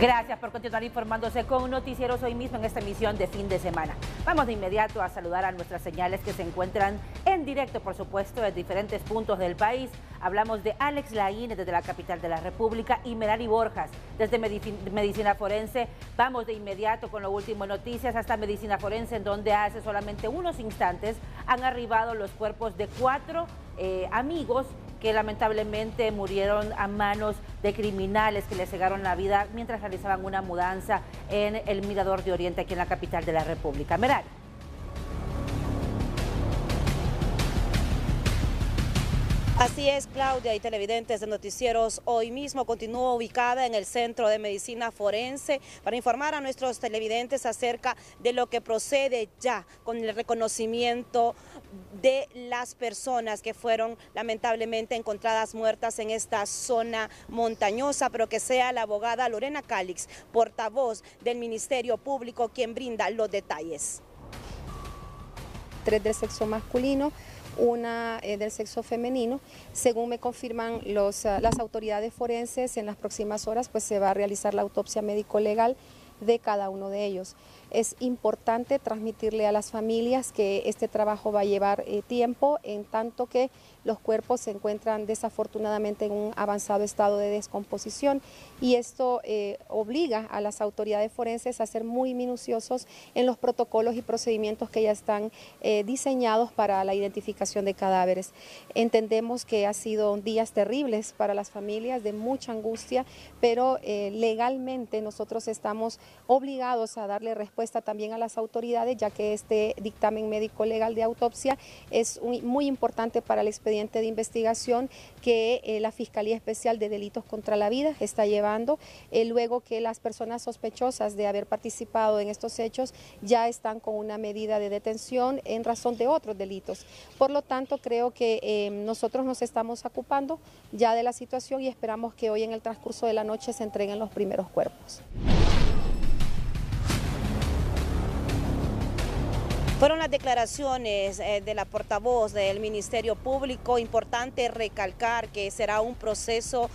Gracias por continuar informándose con Noticieros hoy mismo en esta emisión de fin de semana. Vamos de inmediato a saludar a nuestras señales que se encuentran en directo, por supuesto, de diferentes puntos del país. Hablamos de Alex Laín desde la capital de la República y Merari Borjas desde Medicina Forense. Vamos de inmediato con lo último noticias hasta Medicina Forense, en donde hace solamente unos instantes han arribado los cuerpos de cuatro eh, amigos que lamentablemente murieron a manos de criminales que le cegaron la vida mientras realizaban una mudanza en el Mirador de Oriente aquí en la capital de la República. Merari. Así es, Claudia y televidentes de Noticieros. Hoy mismo continúo ubicada en el Centro de Medicina Forense para informar a nuestros televidentes acerca de lo que procede ya con el reconocimiento de las personas que fueron lamentablemente encontradas muertas en esta zona montañosa, pero que sea la abogada Lorena Calix, portavoz del Ministerio Público, quien brinda los detalles. Tres del sexo masculino, una eh, del sexo femenino. Según me confirman los, ah, las autoridades forenses, en las próximas horas pues, se va a realizar la autopsia médico-legal de cada uno de ellos. Es importante transmitirle a las familias que este trabajo va a llevar eh, tiempo, en tanto que los cuerpos se encuentran desafortunadamente en un avanzado estado de descomposición y esto eh, obliga a las autoridades forenses a ser muy minuciosos en los protocolos y procedimientos que ya están eh, diseñados para la identificación de cadáveres. Entendemos que ha sido días terribles para las familias, de mucha angustia, pero legalmente nosotros estamos obligados a darle respuesta también a las autoridades, ya que este dictamen médico legal de autopsia es muy, importante para el de investigación que eh, la Fiscalía Especial de Delitos contra la Vida está llevando, eh, luego que las personas sospechosas de haber participado en estos hechos ya están con una medida de detención en razón de otros delitos. Por lo tanto, creo que eh, nosotros nos estamos ocupando ya de la situación y esperamos que hoy en el transcurso de la noche se entreguen los primeros cuerpos. Fueron las declaraciones eh, de la portavoz del Ministerio Público. Importante recalcar que será un proceso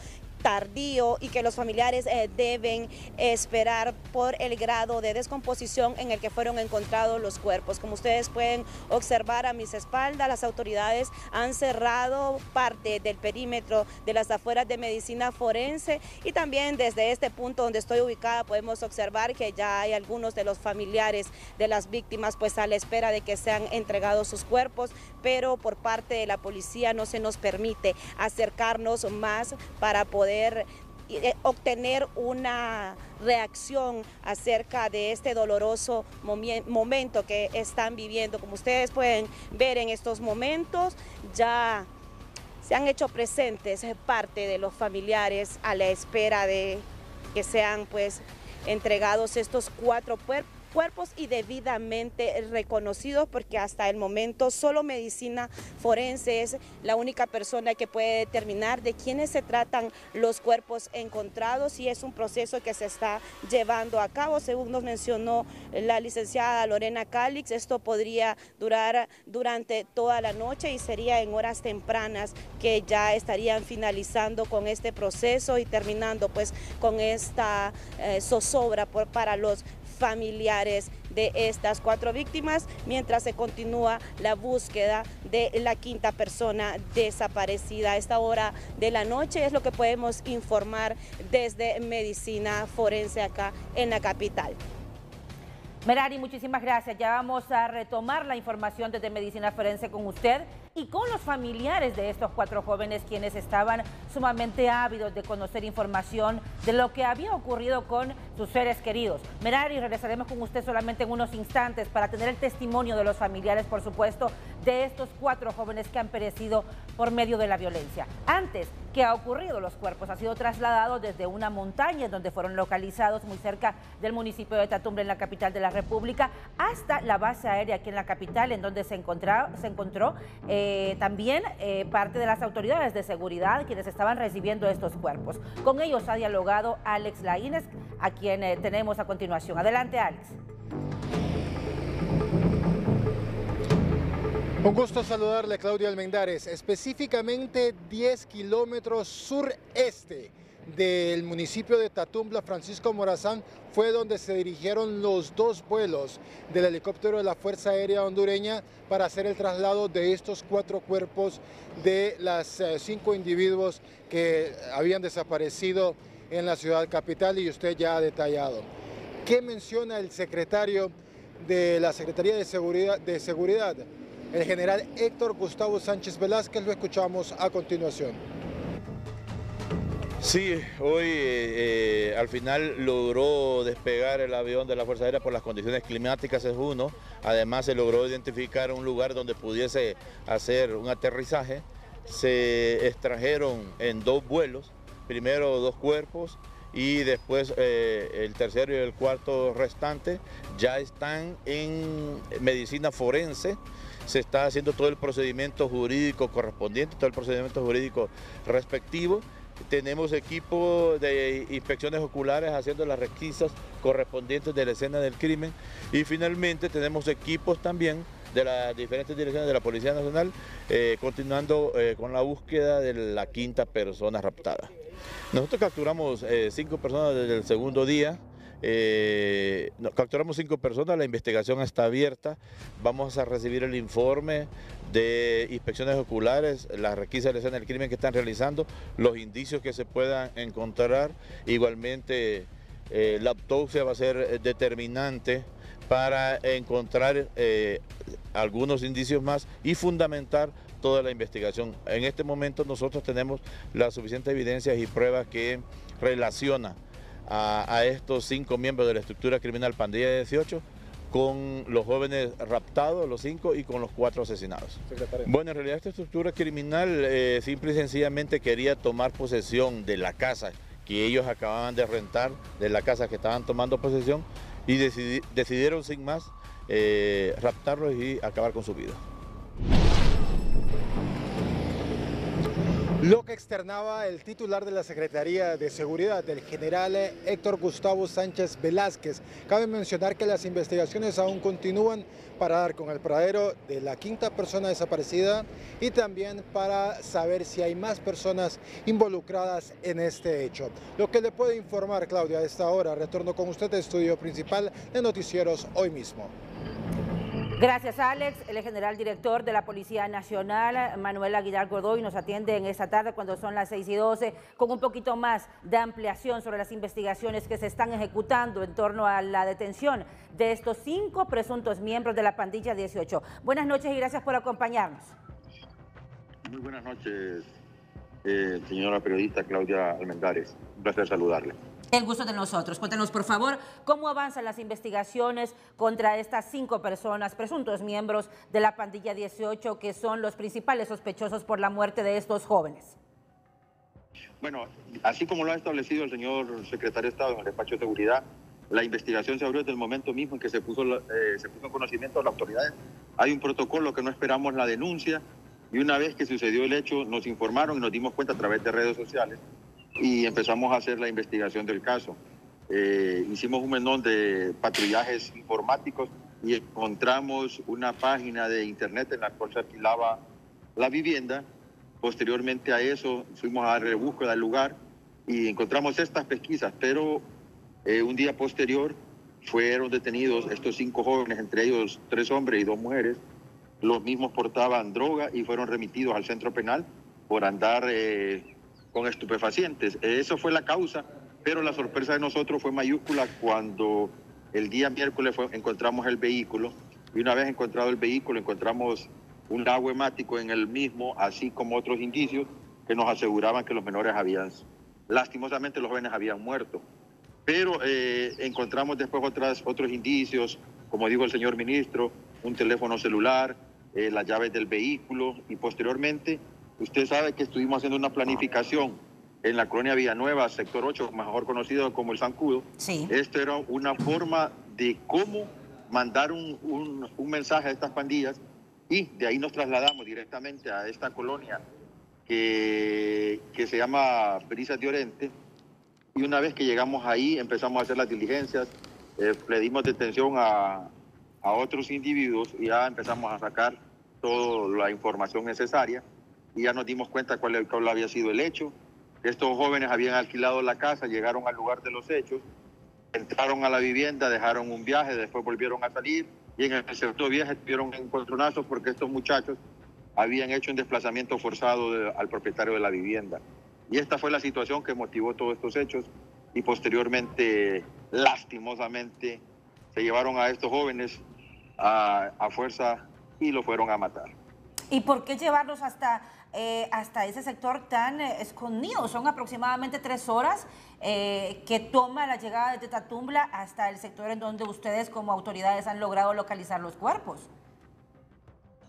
tardío y que los familiares eh, deben esperar por el grado de descomposición en el que fueron encontrados los cuerpos. Como ustedes pueden observar a mis espaldas, las autoridades han cerrado parte del perímetro de las afueras de medicina forense y también desde este punto donde estoy ubicada podemos observar que ya hay algunos de los familiares de las víctimas pues a la espera de que sean entregados sus cuerpos, pero por parte de la policía no se nos permite acercarnos más para poder eh, obtener una reacción acerca de este doloroso momento que están viviendo. Como ustedes pueden ver en estos momentos, ya se han hecho presentes parte de los familiares a la espera de que sean pues entregados estos cuatro cuerpos cuerpos y debidamente reconocidos porque hasta el momento solo medicina forense es la única persona que puede determinar de quiénes se tratan los cuerpos encontrados y es un proceso que se está llevando a cabo, según nos mencionó la licenciada Lorena Calix, esto podría durar durante toda la noche y sería en horas tempranas que ya estarían finalizando con este proceso y terminando pues con esta eh, zozobra para los familiares de estas cuatro víctimas mientras se continúa la búsqueda de la quinta persona desaparecida. A esta hora de la noche es lo que podemos informar desde Medicina Forense acá en la capital. Merari, muchísimas gracias. Ya vamos a retomar la información desde Medicina Forense con usted y con los familiares de estos cuatro jóvenes quienes estaban sumamente ávidos de conocer información de lo que había ocurrido con sus seres queridos. Merari, regresaremos con usted solamente en unos instantes para tener el testimonio de los familiares, por supuesto, de estos cuatro jóvenes que han perecido por medio de la violencia. Antes, ¿qué ha ocurrido? Los cuerpos han sido trasladados desde una montaña donde fueron localizados muy cerca del municipio de Tatumbre, en la capital de la República, hasta la base aérea aquí en la capital, en donde se, se encontró eh, también eh, parte de las autoridades de seguridad quienes estaban recibiendo estos cuerpos. Con ellos ha dialogado Alex Laínez, a quien eh, tenemos a continuación. Adelante, Alex. Un gusto saludarle, Claudia Almendares. Específicamente 10 kilómetros sureste del municipio de Tatumbla, Francisco Morazán, fue donde se dirigieron los dos vuelos del helicóptero de la Fuerza Aérea Hondureña para hacer el traslado de estos cuatro cuerpos de las eh, cinco individuos que habían desaparecido en la ciudad capital y usted ya ha detallado. ¿Qué menciona el secretario de la Secretaría de Seguridad, de Seguridad el general Héctor Gustavo Sánchez Velázquez? Lo escuchamos a continuación. Sí, hoy eh, eh, al final logró despegar el avión de la Fuerza Aérea por las condiciones climáticas, es uno. Además se logró identificar un lugar donde pudiese hacer un aterrizaje. Se extrajeron en dos vuelos, primero dos cuerpos y después eh, el tercero y el cuarto restante ya están en medicina forense se está haciendo todo el procedimiento jurídico correspondiente, todo el procedimiento jurídico respectivo tenemos equipo de inspecciones oculares haciendo las requisas correspondientes de la escena del crimen y finalmente tenemos equipos también de las diferentes direcciones de la Policía Nacional eh, continuando eh, con la búsqueda de la quinta persona raptada. Nosotros capturamos eh, cinco personas desde el segundo día, eh, capturamos cinco personas, la investigación está abierta, vamos a recibir el informe de inspecciones oculares, las requisas de la escena del crimen que están realizando, los indicios que se puedan encontrar, igualmente eh, la autopsia va a ser determinante para encontrar eh, algunos indicios más y fundamentar toda la investigación. En este momento nosotros tenemos las suficientes evidencias y pruebas que relaciona a, estos cinco miembros de la estructura criminal Pandilla 18 con los jóvenes raptados, los cinco, y con los cuatro asesinados. Bueno, en realidad esta estructura criminal eh, simple y sencillamente quería tomar posesión de la casa que ellos acababan de rentar, de la casa que estaban tomando posesión, y decidieron sin más eh, raptarlos y acabar con su vida. Lo que externaba el titular de la Secretaría de Seguridad, el general Héctor Gustavo Sánchez Velázquez. Cabe mencionar que las investigaciones aún continúan para dar con el paradero de la quinta persona desaparecida y también para saber si hay más personas involucradas en este hecho. Lo que le puede informar Claudia a esta hora, retorno con usted al estudio principal de Noticieros hoy mismo. Gracias, Alex. El general director de la Policía Nacional, Manuel Aguilar Godoy, nos atiende en esta tarde cuando son las 6 y 12 con un poquito más de ampliación sobre las investigaciones que se están ejecutando en torno a la detención de estos cinco presuntos miembros de la pandilla 18. Buenas noches y gracias por acompañarnos. Muy buenas noches, eh, señora periodista Claudia Almendares. Un placer saludarle. El gusto de nosotros. Cuéntanos, por favor, cómo avanzan las investigaciones contra estas cinco personas, presuntos miembros de la pandilla 18, que son los principales sospechosos por la muerte de estos jóvenes. Bueno, así como lo ha establecido el señor secretario de Estado en el despacho de seguridad, la investigación se abrió desde el momento mismo en que se puso, eh, se puso en conocimiento de las autoridades. Hay un protocolo que no esperamos la denuncia y una vez que sucedió el hecho nos informaron y nos dimos cuenta a través de redes sociales y empezamos a hacer la investigación del caso. Eh, hicimos un menón de patrullajes informáticos y encontramos una página de internet en la cual se alquilaba la vivienda. Posteriormente a eso fuimos a dar búsqueda del lugar y encontramos estas pesquisas, pero eh, un día posterior fueron detenidos estos cinco jóvenes, entre ellos tres hombres y dos mujeres. Los mismos portaban droga y fueron remitidos al centro penal por andar eh, con estupefacientes. Eso fue la causa, pero la sorpresa de nosotros fue mayúscula cuando el día miércoles encontramos el vehículo y una vez encontrado el vehículo encontramos un agua hemático en el mismo, así como otros indicios que nos aseguraban que los menores habían, lastimosamente los jóvenes habían muerto. Pero eh, encontramos después otras, otros indicios, como dijo el señor ministro, un teléfono celular, eh, las llaves del vehículo y posteriormente Usted sabe que estuvimos haciendo una planificación en la colonia Villanueva, sector 8, mejor conocido como el Zancudo. Sí. Esto era una forma de cómo mandar un, mensaje a estas pandillas y de ahí nos trasladamos directamente a esta colonia que, que se llama Brisas de Oriente. Y una vez que llegamos ahí empezamos a hacer las diligencias, eh, le dimos detención a, a otros individuos y ya empezamos a sacar toda la información necesaria y ya nos dimos cuenta cuál, había sido el hecho. Estos jóvenes habían alquilado la casa, llegaron al lugar de los hechos, entraron a la vivienda, dejaron un viaje, después volvieron a salir y en el segundo viaje tuvieron encontronazos porque estos muchachos habían hecho un desplazamiento forzado al propietario de la vivienda. Y esta fue la situación que motivó todos estos hechos y posteriormente, lastimosamente, se llevaron a estos jóvenes a, a fuerza y lo fueron a matar. ¿Y por qué llevarlos hasta eh, hasta ese sector tan eh, escondido. Son aproximadamente tres horas eh, que toma la llegada de Tatumbla hasta el sector en donde ustedes como autoridades han logrado localizar los cuerpos.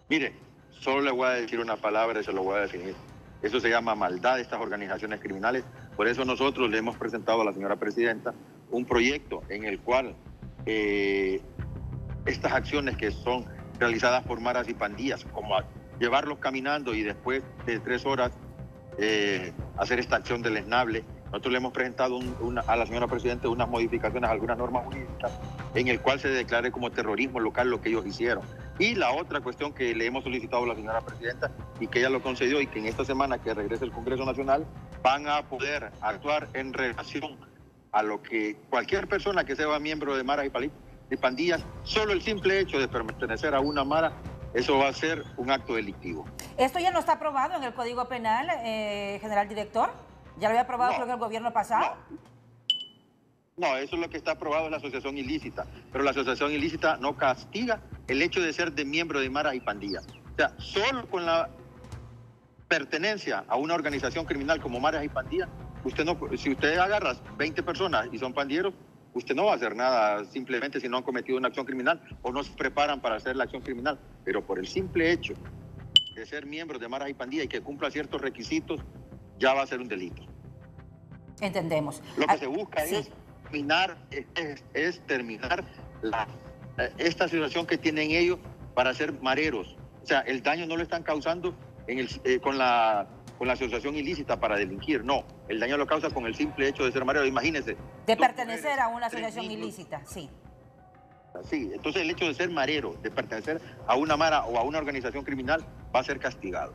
Mire, solo le voy a decir una palabra y se lo voy a definir. Eso se llama maldad de estas organizaciones criminales. Por eso nosotros le hemos presentado a la señora presidenta un proyecto en el cual estas acciones que son realizadas por maras y pandillas, como llevarlos caminando y después de tres horas eh, hacer esta acción del esnable. Nosotros le hemos presentado a la señora Presidenta unas modificaciones algunas normas jurídicas en el cual se declare como terrorismo local lo que ellos hicieron. Y la otra cuestión que le hemos solicitado a la señora Presidenta y que ella lo concedió y que en esta semana que regrese el Congreso Nacional van a poder actuar en relación a lo que cualquier persona que sea miembro de maras y pandillas, solo el simple hecho de pertenecer a una mara eso va a ser un acto delictivo. ¿Esto ya no está aprobado en el Código Penal, eh, general director? ¿Ya lo había aprobado creo que el gobierno pasado? No. eso es lo que está aprobado en la asociación ilícita, pero la asociación ilícita no castiga el hecho de ser de miembro de maras y pandillas. O sea, solo con la pertenencia a una organización criminal como maras y pandillas, usted no, si usted agarra 20 personas y son pandilleros, usted no va a hacer nada simplemente si no han cometido una acción criminal o no se preparan para hacer la acción criminal, pero por el simple hecho de ser miembro de maras y pandillas y que cumpla ciertos requisitos, ya va a ser un delito. Entendemos. Lo que ah, se busca es terminar, es, terminar la, esta situación que tienen ellos para ser mareros. O sea, el daño no lo están causando en el, eh, con la con la asociación ilícita para delinquir, no. El daño lo causa con el simple hecho de ser marero, imagínense. De pertenecer a una asociación ilícita, sí. Sí, entonces el hecho de ser marero, de pertenecer a una mara o a una organización criminal, va a ser castigado.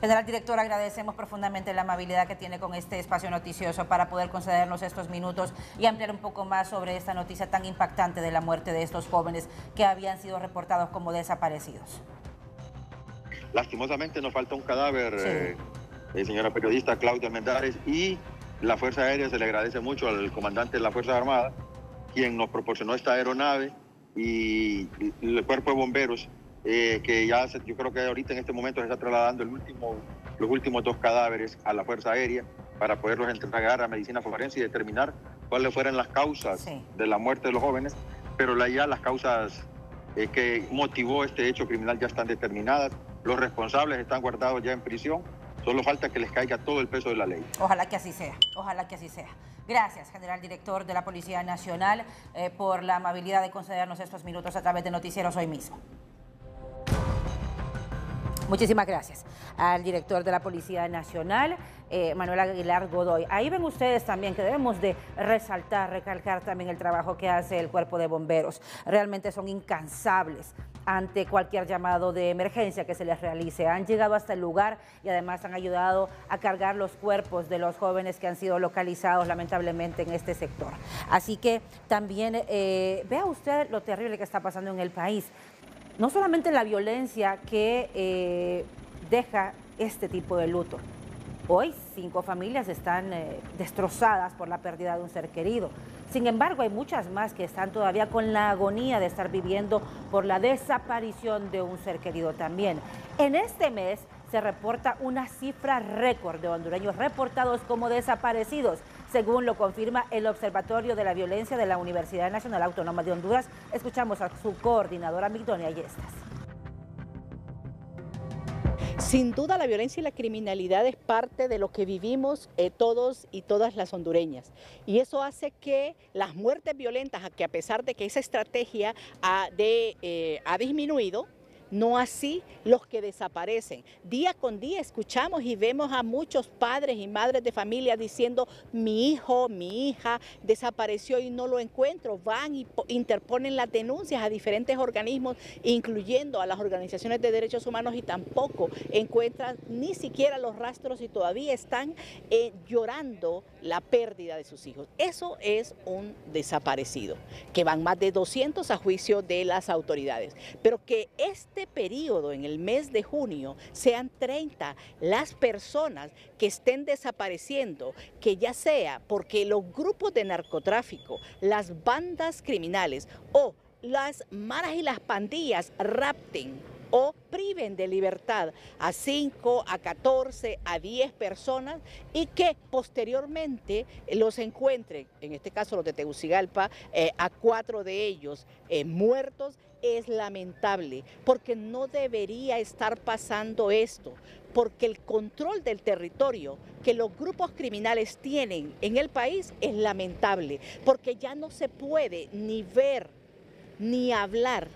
General Director, agradecemos profundamente la amabilidad que tiene con este espacio noticioso para poder concedernos estos minutos y ampliar un poco más sobre esta noticia tan impactante de la muerte de estos jóvenes que habían sido reportados como desaparecidos. Lastimosamente nos falta un cadáver, eh, eh, señora periodista Claudia Mendares, y la Fuerza Aérea se le agradece mucho al comandante de la Fuerza Armada, quien nos proporcionó esta aeronave y, el cuerpo de bomberos, eh, que ya yo creo que ahorita en este momento se está trasladando el último, los últimos dos cadáveres a la Fuerza Aérea para poderlos entregar a medicina forense y determinar cuáles fueran las causas de la muerte de los jóvenes, pero ya las causas que motivó este hecho criminal ya están determinadas los responsables están guardados ya en prisión. Solo falta que les caiga todo el peso de la ley. Ojalá que así sea, ojalá que así sea. Gracias, general director de la Policía Nacional, eh, por la amabilidad de concedernos estos minutos a través de Noticieros hoy mismo. Muchísimas gracias al director de la Policía Nacional, eh, Manuel Aguilar Godoy. Ahí ven ustedes también que debemos de resaltar, recalcar también el trabajo que hace el cuerpo de bomberos. Realmente son incansables ante cualquier llamado de emergencia que se les realice. Han llegado hasta el lugar y además han ayudado a cargar los cuerpos de los jóvenes que han sido localizados lamentablemente en este sector. Así que también eh, vea usted lo terrible que está pasando en el país. No solamente la violencia que eh, deja este tipo de luto. Hoy cinco familias están eh, destrozadas por la pérdida de un ser querido. Sin embargo, hay muchas más que están todavía con la agonía de estar viviendo por la desaparición de un ser querido también. En este mes se reporta una cifra récord de hondureños reportados como desaparecidos, según lo confirma el Observatorio de la Violencia de la Universidad Nacional Autónoma de Honduras. Escuchamos a su coordinadora Migdonia Yestas. Sin duda la violencia y la criminalidad es parte de lo que vivimos eh, todos y todas las hondureñas. Y eso hace que las muertes violentas, que a pesar de que esa estrategia ha, eh, ha disminuido, no así los que desaparecen. Día con día escuchamos y vemos a muchos padres y madres de familia diciendo, mi hijo, mi hija desapareció y no lo encuentro. Van y interponen las denuncias a diferentes organismos, incluyendo a las organizaciones de derechos humanos y tampoco encuentran ni siquiera los rastros y todavía están eh, llorando la pérdida de sus hijos. Eso es un desaparecido, que van más de 200 a juicio de las autoridades. Pero que este periodo, en el mes de junio, sean 30 las personas que estén desapareciendo, que ya sea porque los grupos de narcotráfico, las bandas criminales o las maras y las pandillas rapten o priven de libertad a 5, a 14, a 10 personas y que posteriormente los encuentren, en este caso los de Tegucigalpa, eh, a cuatro de ellos eh, muertos, es lamentable, porque no debería estar pasando esto, porque el control del territorio que los grupos criminales tienen en el país es lamentable, porque ya no se puede ni ver ni hablar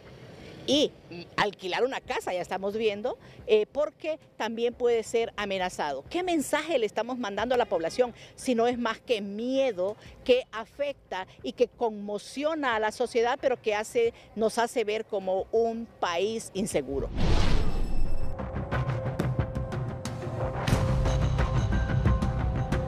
y alquilar una casa, ya estamos viendo, eh, porque también puede ser amenazado. ¿Qué mensaje le estamos mandando a la población si no es más que miedo que afecta y que conmociona a la sociedad, pero que hace, nos hace ver como un país inseguro?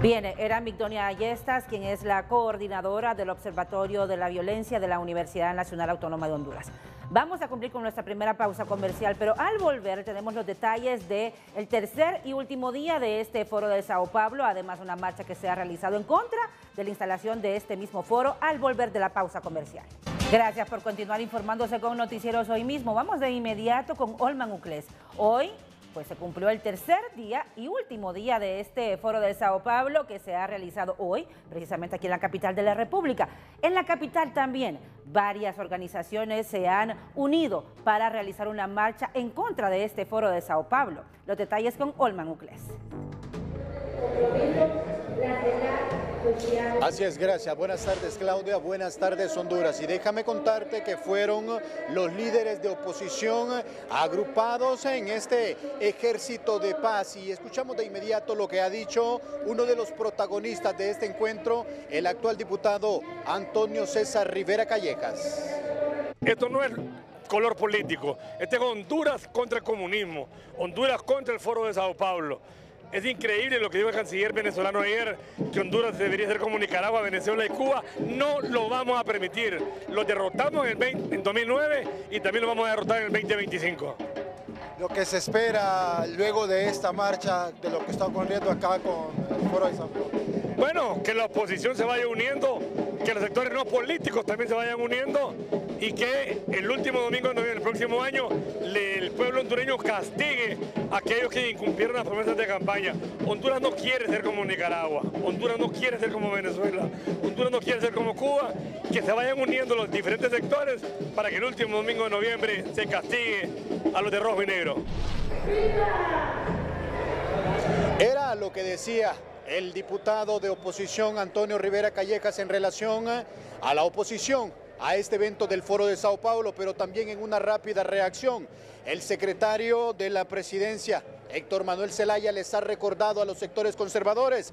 Bien, era Migdonia Ayestas, quien es la coordinadora del Observatorio de la Violencia de la Universidad Nacional Autónoma de Honduras. Vamos a cumplir con nuestra primera pausa comercial, pero al volver tenemos los detalles del el tercer y último día de este foro de Sao Paulo, además una marcha que se ha realizado en contra de la instalación de este mismo foro al volver de la pausa comercial. Gracias por continuar informándose con Noticieros hoy mismo. Vamos de inmediato con Olman Ucles. Hoy pues se cumplió el tercer día y último día de este foro de Sao Paulo que se ha realizado hoy, precisamente aquí en la capital de la República. En la capital también varias organizaciones se han unido para realizar una marcha en contra de este foro de Sao Paulo. Los detalles con Olman Ucles. Así es, gracias. Buenas tardes Claudia, buenas tardes Honduras. Y déjame contarte que fueron los líderes de oposición agrupados en este ejército de paz. Y escuchamos de inmediato lo que ha dicho uno de los protagonistas de este encuentro, el actual diputado Antonio César Rivera Callejas. Esto no es color político, este es Honduras contra el comunismo, Honduras contra el Foro de Sao Paulo. Es increíble lo que dijo el canciller venezolano ayer, que Honduras debería ser como Nicaragua, Venezuela y Cuba. No lo vamos a permitir. Lo derrotamos en, en 2009 y también lo vamos a derrotar en el 2025. Lo que se espera luego de esta marcha, de lo que está ocurriendo acá con el Foro de San Paulo. Bueno, que la oposición se vaya uniendo, que los sectores no políticos también se vayan uniendo y que el último domingo de noviembre del próximo año el pueblo hondureño castigue a aquellos que incumplieron las promesas de campaña. Honduras no quiere ser como Nicaragua, Honduras no quiere ser como Venezuela, Honduras no quiere ser como Cuba, que se vayan uniendo los diferentes sectores para que el último domingo de noviembre se castigue a los de rojo y negro. Era lo que decía el diputado de oposición Antonio Rivera Callejas en relación a la oposición a este evento del Foro de Sao Paulo, pero también en una rápida reacción. El secretario de la presidencia, Héctor Manuel Zelaya, les ha recordado a los sectores conservadores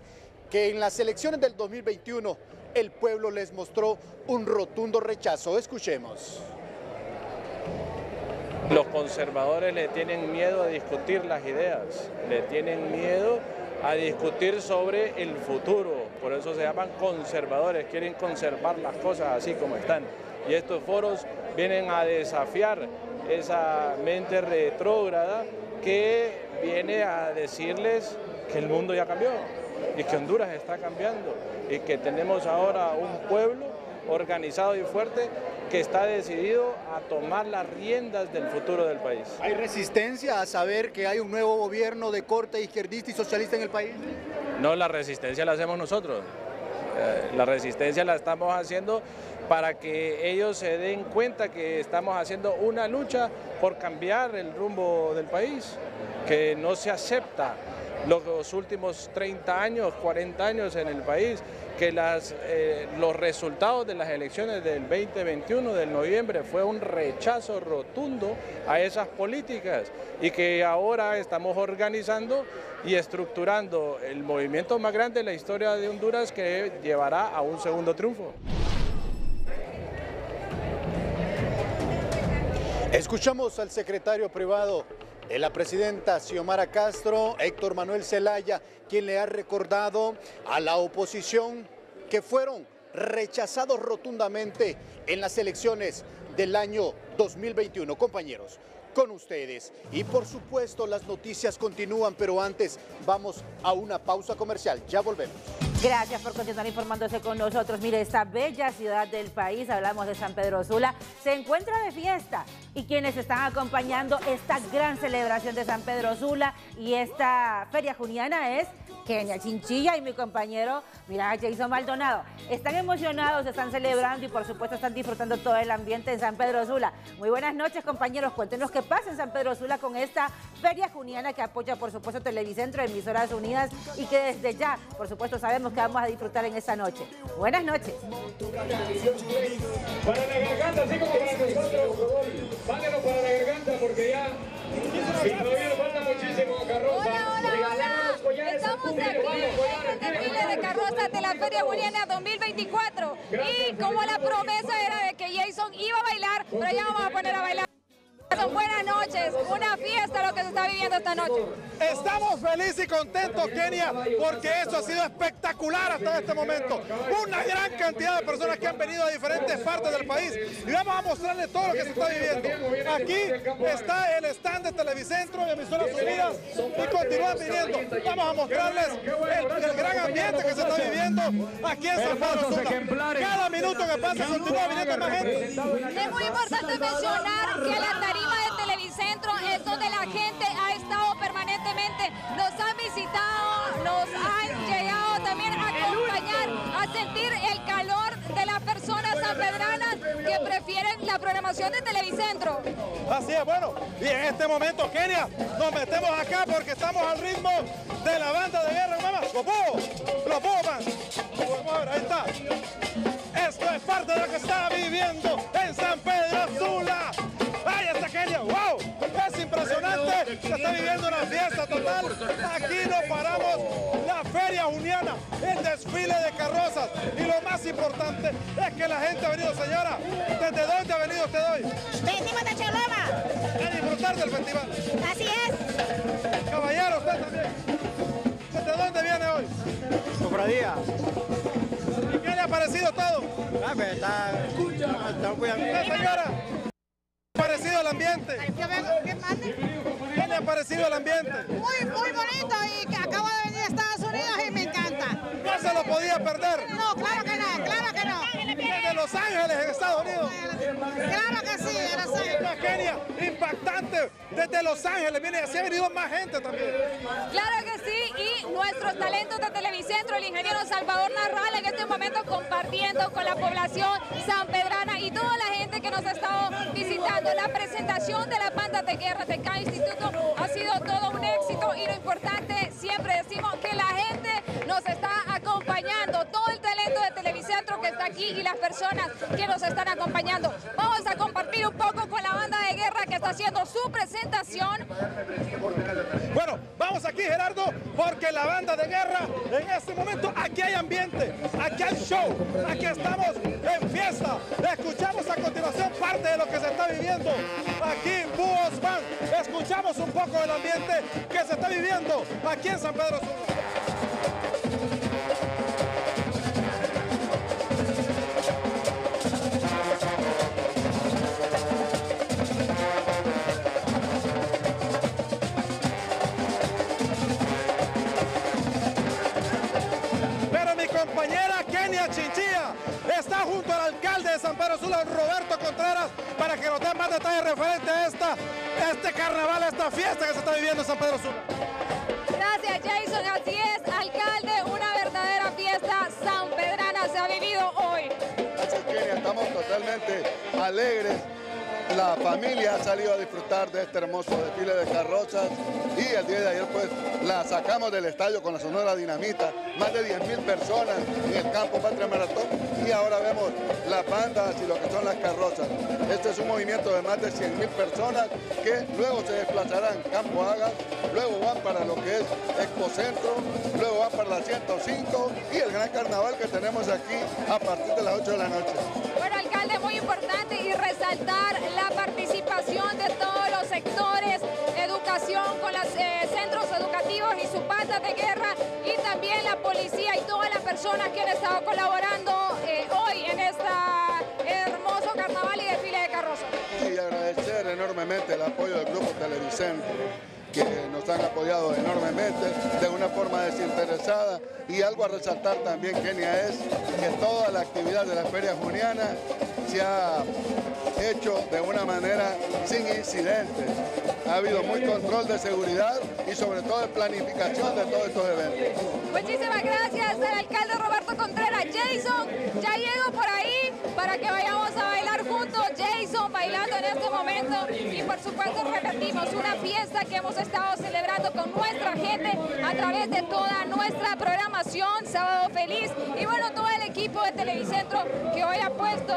que en las elecciones del 2021 el pueblo les mostró un rotundo rechazo. Escuchemos. Los conservadores le tienen miedo a discutir las ideas, le tienen miedo a discutir sobre el futuro. Por eso se llaman conservadores, quieren conservar las cosas así como están. Y estos foros vienen a desafiar esa mente retrógrada que viene a decirles que el mundo ya cambió y que Honduras está cambiando y que tenemos ahora un pueblo organizado y fuerte que está decidido a tomar las riendas del futuro del país. ¿Hay resistencia a saber que hay un nuevo gobierno de corte izquierdista y socialista en el país? No, la resistencia la hacemos nosotros. Eh, la resistencia la estamos haciendo para que ellos se den cuenta que estamos haciendo una lucha por cambiar el rumbo del país, que no se acepta los últimos 30 años, 40 años en el país, que eh, los resultados de las elecciones del 2021 del noviembre fue un rechazo rotundo a esas políticas y que ahora estamos organizando y estructurando el movimiento más grande de la historia de Honduras que llevará a un segundo triunfo. Escuchamos al secretario privado de la presidenta Xiomara Castro, Héctor Manuel Zelaya, quien le ha recordado a la oposición que fueron rechazados rotundamente en las elecciones del año 2021. Compañeros, con ustedes. Y por supuesto las noticias continúan, pero antes vamos a una pausa comercial. Ya volvemos. Gracias por continuar informándose con nosotros. Mire, esta bella ciudad del país, hablamos de San Pedro Sula, se encuentra de fiesta. Y quienes están acompañando esta gran celebración de San Pedro Sula y esta feria juniana es Kenia Chinchilla y mi compañero, mira, Jason Maldonado. Están emocionados, están celebrando y por supuesto están disfrutando todo el ambiente en San Pedro Sula. Muy buenas noches, compañeros. Cuéntenos qué pasa en San Pedro Sula con esta feria juniana que apoya, por supuesto, Televicentro, Emisoras Unidas y que desde ya, por supuesto, sabemos que vamos a disfrutar en esta noche. Buenas noches. Para la garganta, así como para nosotros, Páguenos para la garganta porque ya y todavía nos falta muchísimo, Carroza. Hola, hola, hola. Estamos aquí en el desfile de carrozas de la Feria Juliana 2024. Y como la promesa era de que Jason iba a bailar, pero ya vamos a poner a bailar. Buenas noches, una fiesta lo que se está viviendo esta noche. Estamos felices y contentos, Kenia, porque eso ha sido espectacular hasta este momento. Una gran cantidad de personas que han venido de diferentes partes del país y vamos a mostrarles todo lo que se está viviendo. Aquí está el stand de Televicentro y Emisoras Unidas y continúan viniendo. Vamos a mostrarles el, gran ambiente que se está viviendo aquí en San Pedro Sula. Cada minuto que pasa continúa viniendo más gente. Es muy importante mencionar que la de Televicentro es donde la gente ha estado permanentemente, nos han visitado, nos han llegado también a acompañar, a sentir el calor de las personas sanpedranas que prefieren la programación de Televicentro. Así es, bueno, y en este momento, Kenia, nos metemos acá porque estamos al ritmo de la banda de guerra, mamá. Los bobos, los bobos, ahí está. Esto es parte de lo que está viviendo en San Pedro Sula. ¡Ay, está Kenia! ¡Wow! Es impresionante. Se está viviendo una fiesta total. Aquí no paramos la feria juniana, el desfile de carrozas. Y lo más importante es que la gente ha venido, señora. ¿Desde dónde ha venido usted hoy? Venimos de Choloma. A disfrutar del festival. Así es. Caballero, usted también. ¿Desde dónde viene hoy? Cofradía. ¿Y qué le ha parecido todo? Ah, pues está, está muy bien. ¿Eh, señora? ¿Qué le ha parecido el ambiente? ¿Qué le ha parecido el ambiente? Muy, muy bonito y que acabo de venir a Estados Unidos y me encanta. ¿No se lo podía perder? No, claro que no, claro que no. Los Ángeles, en Estados Unidos. Claro que sí, de Los Ángeles. Kenia, impactante. Desde Los Ángeles viene así ha venido más gente también. Claro que sí, y nuestros talentos de Televicentro, el ingeniero Salvador Narral en este momento compartiendo con la población sanpedrana y toda la gente que nos ha estado visitando. La presentación de la banda de guerra de cada instituto que nos están acompañando. Vamos a compartir un poco con la banda de guerra que está haciendo su presentación. Bueno, vamos aquí Gerardo, porque la banda de guerra, en este momento aquí hay ambiente, aquí hay show, aquí estamos en fiesta. Escuchamos a continuación parte de lo que se está viviendo aquí en Búhos. Escuchamos un poco del ambiente que se está viviendo aquí en San Pedro. Kenia Chinchilla está junto al alcalde de San Pedro Sula, Roberto Contreras, para que nos dé más detalles referente a esta, este carnaval, a esta fiesta que se está viviendo en San Pedro Sula. Gracias Jason, así es, alcalde, una verdadera fiesta sanpedrana se ha vivido hoy. Gracias Kenia, estamos totalmente alegres la familia ha salido a disfrutar de este hermoso desfile de carrozas y el día de ayer pues la sacamos del estadio con la Sonora Dinamita, más de 10 mil personas en el campo Patria Maratón y ahora vemos las bandas y lo que son las carrozas. Este es un movimiento de más de 100 mil personas que luego se desplazarán Campo Haga, luego van para lo que es Expo Centro, luego van para la 105 y el gran carnaval que tenemos aquí a partir de las 8 de la noche. Alcalde, muy importante y resaltar la participación de todos los sectores, educación con los eh, centros educativos y sus bandas de guerra y también la policía y todas las personas que han estado colaborando eh, hoy en este hermoso carnaval y desfile de carrozas. Y agradecer enormemente el apoyo del Grupo Televicentro que nos han apoyado enormemente de una forma desinteresada y algo a resaltar también, Kenia, es que toda la actividad de la Feria Juniana se ha hecho de una manera sin incidentes. Ha habido muy control de seguridad y sobre todo de planificación de todos estos eventos. Muchísimas gracias al alcalde Roberto Contreras. Jason, ya llego por ahí para que vayamos. En este momento y por supuesto repetimos una fiesta que hemos estado celebrando con nuestra gente a través de toda nuestra programación Sábado Feliz y bueno todo el equipo de Televicentro que hoy ha puesto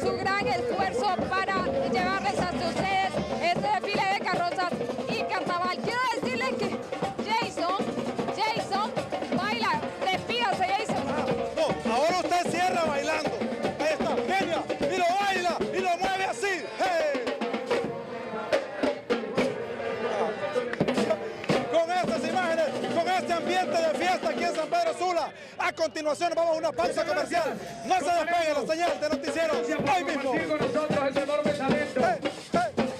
su gran esfuerzo para llevarles hasta ustedes este desfile de carrozas y carnaval. Continuación vamos a una pausa comercial. No se despegue la señal de noticieros hoy mismo.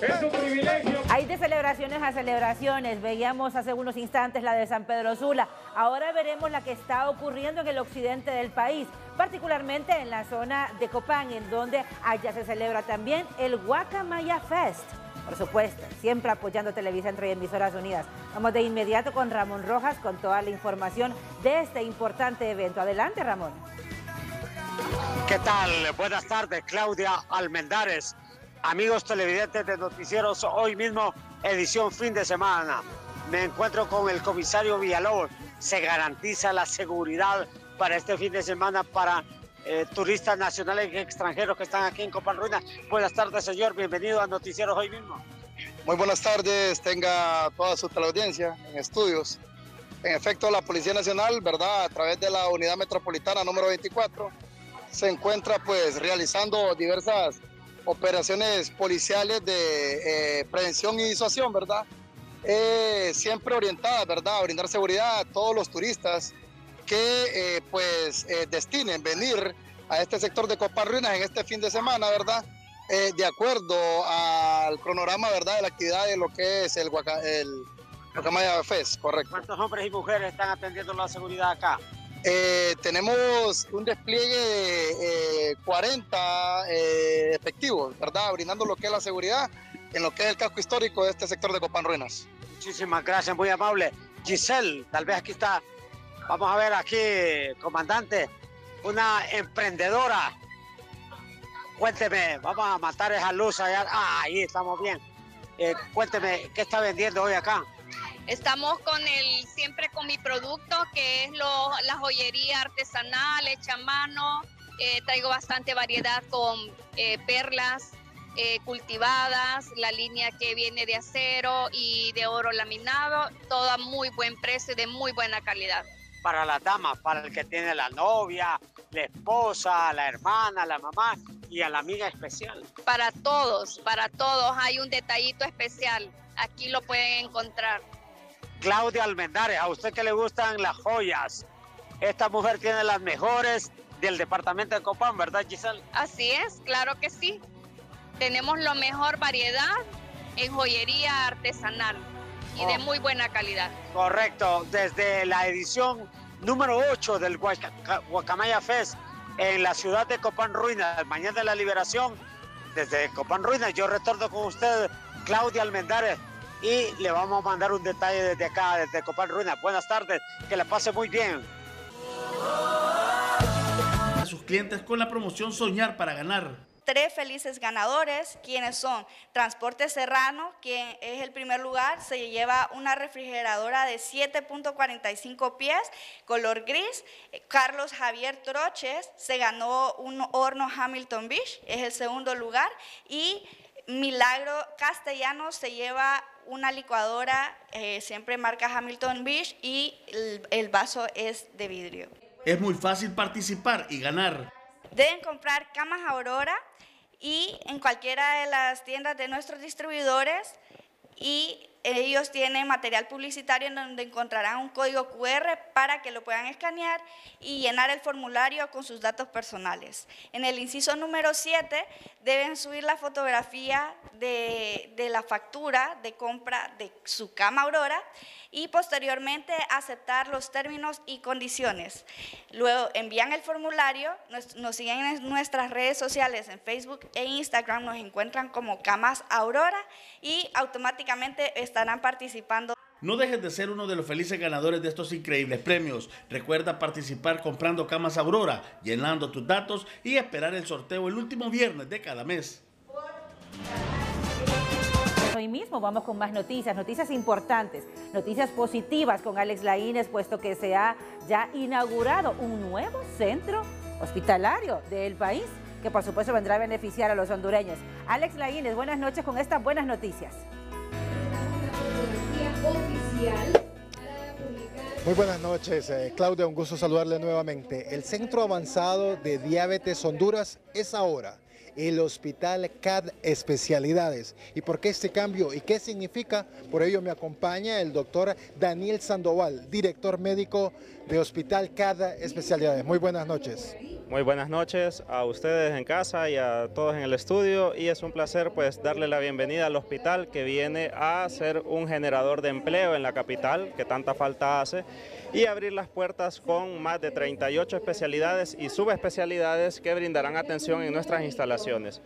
Es un privilegio. Hay de celebraciones a celebraciones. Veíamos hace unos instantes la de San Pedro Sula. Ahora veremos la que está ocurriendo en el occidente del país, particularmente en la zona de Copán, en donde allá se celebra también el Guacamaya Fest. Por supuesto, siempre apoyando Televicentro y Emisoras Unidas. Vamos de inmediato con Ramón Rojas con toda la información de este importante evento. Adelante, Ramón. ¿Qué tal? Buenas tardes, Claudia Almendares. Amigos televidentes de Noticieros, hoy mismo edición fin de semana. Me encuentro con el comisario Villalobos. Se garantiza la seguridad para este fin de semana para eh, turistas nacionales y extranjeros que están aquí en Copán Ruinas. Buenas tardes, señor. Bienvenido a Noticieros hoy mismo. Muy buenas tardes, tenga toda su teleaudiencia en estudios. En efecto, la Policía Nacional, ¿verdad? A través de la Unidad Metropolitana número 24, se encuentra pues realizando diversas operaciones policiales de eh, prevención y disuasión, ¿verdad? Eh, siempre orientadas, ¿verdad? A brindar seguridad a todos los turistas que eh, pues eh, destinen venir a este sector de Copa Ruinas en este fin de semana, ¿verdad? Eh, de acuerdo al cronograma, ¿verdad? De la actividad de lo que es el, Guaca, el Guacamaya Fest, correcto. ¿Cuántos hombres y mujeres están atendiendo la seguridad acá? Tenemos un despliegue de eh, 40 eh, efectivos, ¿verdad? Brindando lo que es la seguridad en lo que es el casco histórico de este sector de Copán Ruinas. Muchísimas gracias, muy amable. Giselle, tal vez aquí está. Vamos a ver aquí, comandante, una emprendedora. Cuénteme, vamos a matar esa luz allá. Ah, ahí estamos bien. Eh, cuénteme, ¿qué está vendiendo hoy acá? Estamos con el, siempre con mi producto, que es lo, la joyería artesanal, hecha a mano. Eh, traigo bastante variedad con eh, perlas cultivadas, la línea que viene de acero y de oro laminado, todo a muy buen precio y de muy buena calidad. Para las damas, para el que tiene la novia, la esposa, la hermana, la mamá y a la amiga especial. Para todos, para todos hay un detallito especial. Aquí lo pueden encontrar. Claudia Almendares, a usted que le gustan las joyas. Esta mujer tiene las mejores del departamento de Copán, ¿verdad, Giselle? Así es, claro que sí. Tenemos la mejor variedad en joyería artesanal y de muy buena calidad. Correcto, desde la edición número 8 del Guaca- Guacamaya Fest en la ciudad de Copán Ruinas, mañana de la liberación, desde Copán Ruinas, yo retorno con usted, Claudia Almendares, y le vamos a mandar un detalle desde acá, desde Copán Ruinas. Buenas tardes, que la pase muy bien. a sus clientes con la promoción Soñar para ganar. Tres felices ganadores, quienes son Transporte Serrano, quien es el primer lugar, se lleva una refrigeradora de 7.45 pies, color gris. Carlos Javier Troches se ganó un horno Hamilton Beach, es el segundo lugar. Y Milagro Castellano se lleva una licuadora, eh, siempre marca Hamilton Beach, y el, el vaso es de vidrio. Es muy fácil participar y ganar. Deben comprar camas Aurora y en cualquiera de las tiendas de nuestros distribuidores y ellos tienen material publicitario en donde encontrarán un código QR para que lo puedan escanear y llenar el formulario con sus datos personales. En el inciso número 7 deben subir la fotografía de, de la factura de compra de su cama Aurora y posteriormente aceptar los términos y condiciones. Luego envían el formulario, nos, siguen en nuestras redes sociales, en Facebook e Instagram, nos encuentran como Camas Aurora y automáticamente estarán participando. No dejes de ser uno de los felices ganadores de estos increíbles premios. Recuerda participar comprando Camas Aurora, llenando tus datos y esperar el sorteo el último viernes de cada mes hoy mismo vamos con más noticias, noticias importantes, noticias positivas con Alex Laínez, puesto que se ha ya inaugurado un nuevo centro hospitalario del país, que por supuesto vendrá a beneficiar a los hondureños. Alex Laínez, buenas noches con estas buenas noticias. Muy buenas noches, eh, Claudia, un gusto saludarle nuevamente. El Centro Avanzado de Diabetes Honduras es ahora el Hospital CAD Especialidades. ¿Y por qué este cambio y qué significa? Por ello me acompaña el doctor Daniel Sandoval, director médico de Hospital CAD Especialidades. Muy buenas noches. Muy buenas noches a ustedes en casa y a todos en el estudio y es un placer pues darle la bienvenida al hospital que viene a ser un generador de empleo en la capital que tanta falta hace y abrir las puertas con más de 38 especialidades y subespecialidades que brindarán atención en nuestras instalaciones.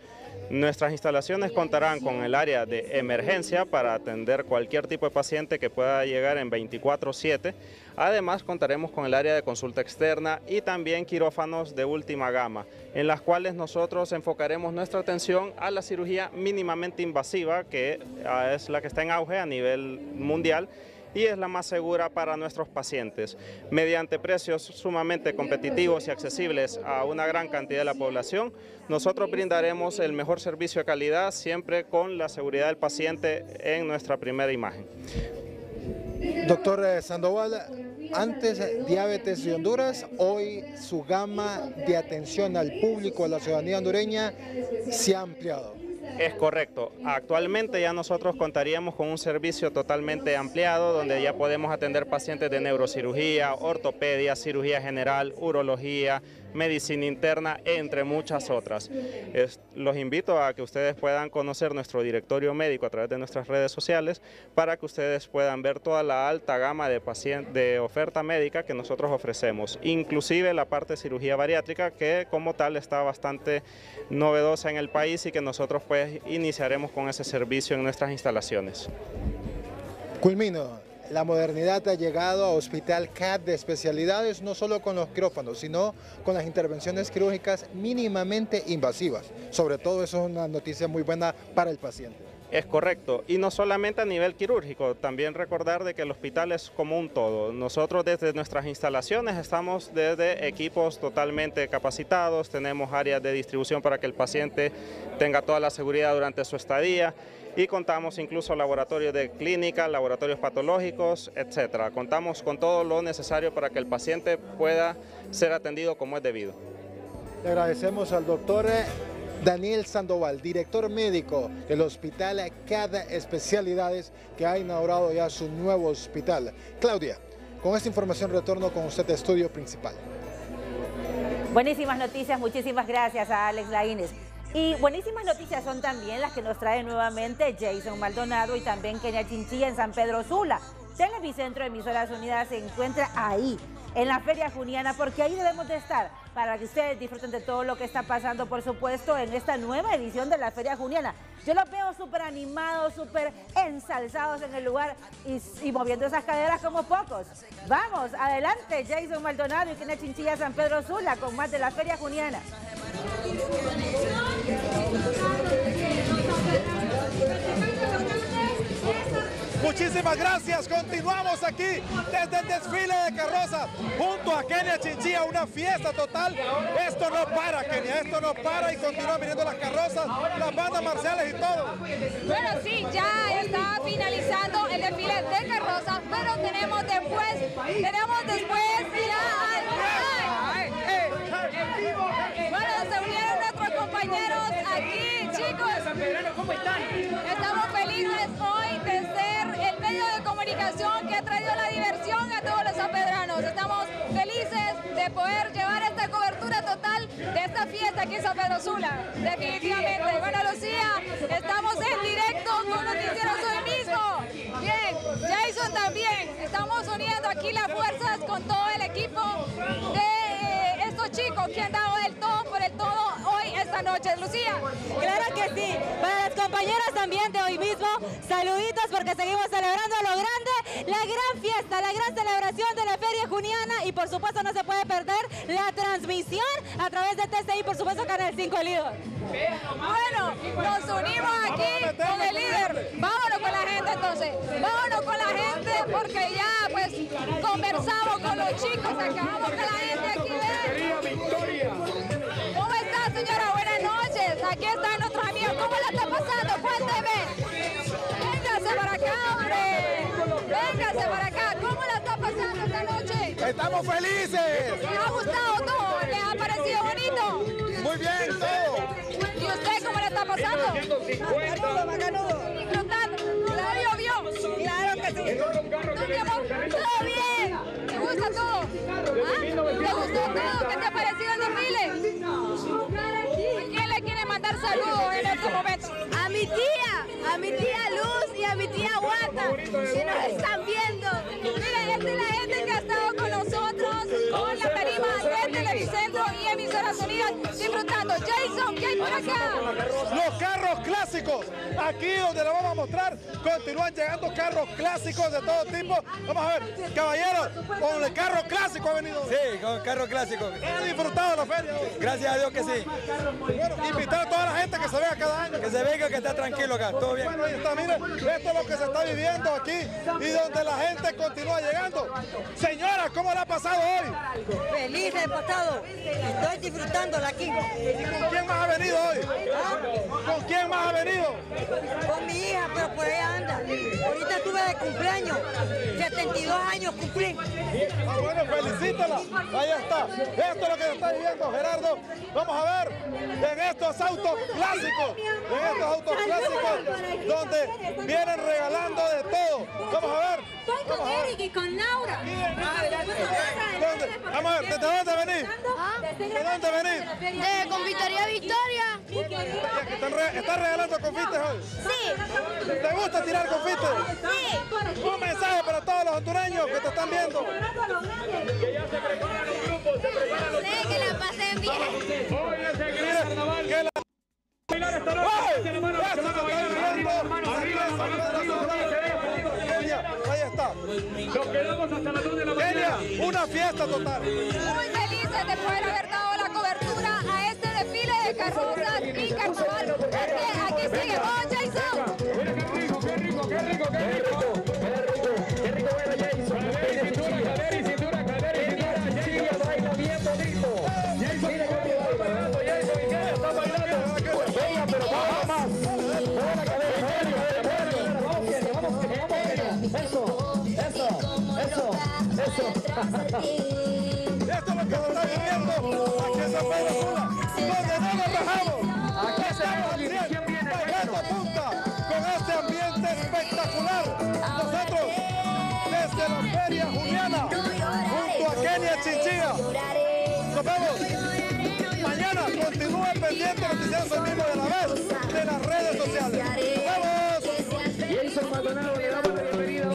Nuestras instalaciones contarán con el área de emergencia para atender cualquier tipo de paciente que pueda llegar en 24-7. Además, contaremos con el área de consulta externa y también quirófanos de última gama, en las cuales nosotros enfocaremos nuestra atención a la cirugía mínimamente invasiva, que ah, es la que está en auge a nivel mundial y es la más segura para nuestros pacientes. Mediante precios sumamente competitivos y accesibles a una gran cantidad de la población, nosotros brindaremos el mejor servicio de calidad siempre con la seguridad del paciente en nuestra primera imagen. Doctor eh, Sandoval, antes diabetes de Honduras, hoy su gama de atención al público, a la ciudadanía hondureña, se ha ampliado. Es correcto. Actualmente ya nosotros contaríamos con un servicio totalmente ampliado donde ya podemos atender pacientes de neurocirugía, ortopedia, cirugía general, urología, medicina interna, entre muchas otras. los invito a que ustedes puedan conocer nuestro directorio médico a través de nuestras redes sociales para que ustedes puedan ver toda la alta gama de, de oferta médica que nosotros ofrecemos, inclusive la parte de cirugía bariátrica que como tal está bastante novedosa en el país y que nosotros pues iniciaremos con ese servicio en nuestras instalaciones. Culmino, la modernidad ha llegado a Hospital CAT de especialidades, no solo con los quirófanos, sino con las intervenciones quirúrgicas mínimamente invasivas. Sobre todo eso es una noticia muy buena para el paciente. Es correcto, y no solamente a nivel quirúrgico, también recordar de que el hospital es como un todo. Nosotros desde nuestras instalaciones estamos desde equipos totalmente capacitados, tenemos áreas de distribución para que el paciente tenga toda la seguridad durante su estadía y contamos incluso laboratorios de clínica, laboratorios patológicos, etcétera. Contamos con todo lo necesario para que el paciente pueda ser atendido como es debido. Le agradecemos al doctor Daniel Sandoval, director médico del Hospital Cada Especialidades, que ha inaugurado ya su nuevo hospital. Claudia, con esta información retorno con usted a estudio principal. Buenísimas noticias, muchísimas gracias a Alex Laínez. Y buenísimas noticias son también las que nos trae nuevamente Jason Maldonado y también Kenia Chinchilla en San Pedro Sula. Televicentro Emisoras Unidas se encuentra ahí, en la Feria Juniana, porque ahí debemos de estar para que ustedes disfruten de todo lo que está pasando, por supuesto, en esta nueva edición de la Feria Juniana. Yo los veo súper animados, súper ensalzados en el lugar y, y, moviendo esas caderas como pocos. Vamos, adelante, Jason Maldonado y Kenia Chinchilla San Pedro Sula con más de la Feria Juniana. Muchísimas gracias. Continuamos aquí desde el desfile de carrozas junto a Kenia Chinchilla, una fiesta total. Esto no para, Kenia, esto no para y continúan viniendo las carrozas, las bandas marciales y todo. Bueno, sí, ya está finalizando el desfile de carrozas, pero tenemos después, tenemos después ya al... Bueno, se unieron nuestros compañeros aquí, chicos. ¿Cómo están? Estamos felices hoy ser de comunicación que ha traído la diversión a todos los sanpedranos. Estamos felices de poder llevar esta cobertura total de esta fiesta aquí en San Pedro Sula. Definitivamente. Bueno, Lucía, estamos en directo con Noticieros hoy mismo. Bien, Jason también. Estamos uniendo aquí las fuerzas con todo el equipo de eh, estos chicos que han dado esta noche. Lucía. Claro que sí. Para las compañeras también de hoy mismo, saluditos porque seguimos celebrando a lo grande la gran fiesta, la gran celebración de la Feria Juniana y por supuesto no se puede perder la transmisión a través de TCI, por supuesto Canal 5 Líder. Bueno, nos unimos aquí con el líder. Vámonos con la gente entonces. Vámonos con la gente porque ya pues conversamos con los chicos, acabamos con la gente aquí. Aquí están nuestros amigos. ¿Cómo la está pasando? Cuénteme. Véngase para acá, hombre. Véngase para acá. ¿Cómo la está pasando esta noche? ¡Estamos felices! ¿Le ha gustado todo? ¿Le ha parecido bonito? Muy bien, todo. ¿Y usted cómo le está pasando? Bacanudo, bacanudo. Disfrutando. ¿La llovió? Claro que sí. ¿No, mi amor? ¿Todo bien? ¿Te gusta todo? ¿Ah? ¿Te gustó todo? ¿Qué te ha parecido el desfile? Mandar saludos en este momento? A mi tía, a mi tía Luz y a mi tía Guata, que nos están viendo. Miren, esta es la gente que ha estado con nosotros, Unidas, disfrutando. Jason, ¿qué hay por acá? Los carros clásicos, aquí donde lo vamos a mostrar, continúan llegando carros clásicos de todo tipo. Vamos a ver, caballeros, con el carro clásico ha venido. Sí, con carro clásico. ¿Ha disfrutado la feria? hoy? Gracias a Dios que sí. Bueno, invitar a toda la gente que se vea cada año. Que se venga, que está tranquilo acá, todo bien. Bueno, ahí está, miren, esto es lo que se está viviendo aquí y donde la gente continúa llegando. Señora, ¿cómo le ha pasado hoy? Feliz he pasado. Estoy aquí. ¿Y con quién más ha venido hoy? ¿Con quién más ha venido? Con mi hija, pero por allá anda. Ahorita estuve de cumpleaños. 72 años cumplí. Ah, bueno, felicítala. Ahí está. Esto es lo que se está viviendo, Gerardo. Vamos a ver en estos autos clásicos, en estos autos clásicos, donde vienen regalando de todo. Vamos a ver. Estoy con Eric y con Laura. Vamos a ver, ¿desde dónde venís? ¿De dónde venís? De Confitería Victoria. ¿Están, re- están regalando confites hoy? Sí. ¿Te gusta tirar confites? Sí. Un mensaje para todos los hondureños que te están viendo. Que la pasen bien. Mira, que la- ¡Ay! Esto se está viviendo aquí en San Pedro Sula. Kenia, Ahí está. Nos quedamos hasta las 2 de la mañana. Kenia, una fiesta total. Muy felices de poder haber dado carrozas y carnaval. Aquí sigue. ¡Oh, Jason! Mira qué rico, qué rico, qué rico, qué rico. Qué rico ver a Jason. Cadera y cintura, cadera y cintura, cadera y cintura. Jason baila bien bonito. Jason, mira está bailando Jason. ¿Y qué? Está bailando. Venga, pero vamos más. La cadera, la. Vamos, vamos, vamos. Eso, eso, eso, eso. Esto es lo que está viviendo aquí Rajamos. Aquí estamos 100, bailando punta con este ambiente espectacular. Nosotros, desde la Feria Juliana, junto a Kenia Chinchilla, nos vemos. Mañana continúe pendiente noticias hoy mismo de la vez de las redes sociales.